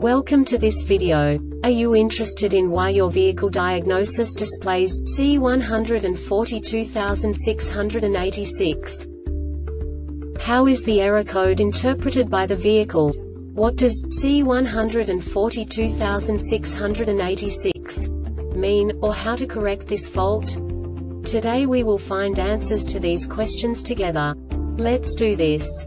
Welcome to this video. Are you interested in why your vehicle diagnosis displays C142686? How is the error code interpreted by the vehicle? What does C142686 mean, or how to correct this fault? Today we will find answers to these questions together. Let's do this.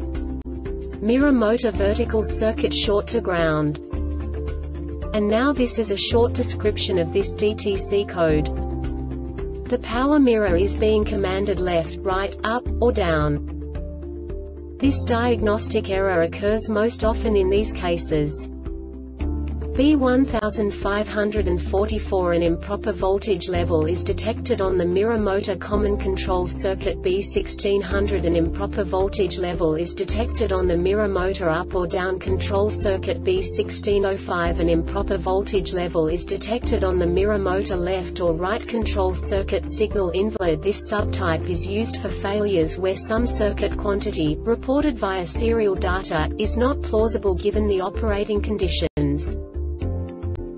mirror motor vertical circuit short to ground. And now this is a short description of this DTC code. The power mirror is being commanded left, right, up, or down. This diagnostic error occurs most often in these cases. B1544 An improper voltage level is detected on the mirror motor common control circuit. B1600 An improper voltage level is detected on the mirror motor up or down control circuit. B1605 An improper voltage level is detected on the mirror motor left or right control circuit. Signal invalid This subtype is used for failures where some circuit quantity, reported via serial data, is not plausible given the operating conditions.